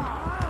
Wow.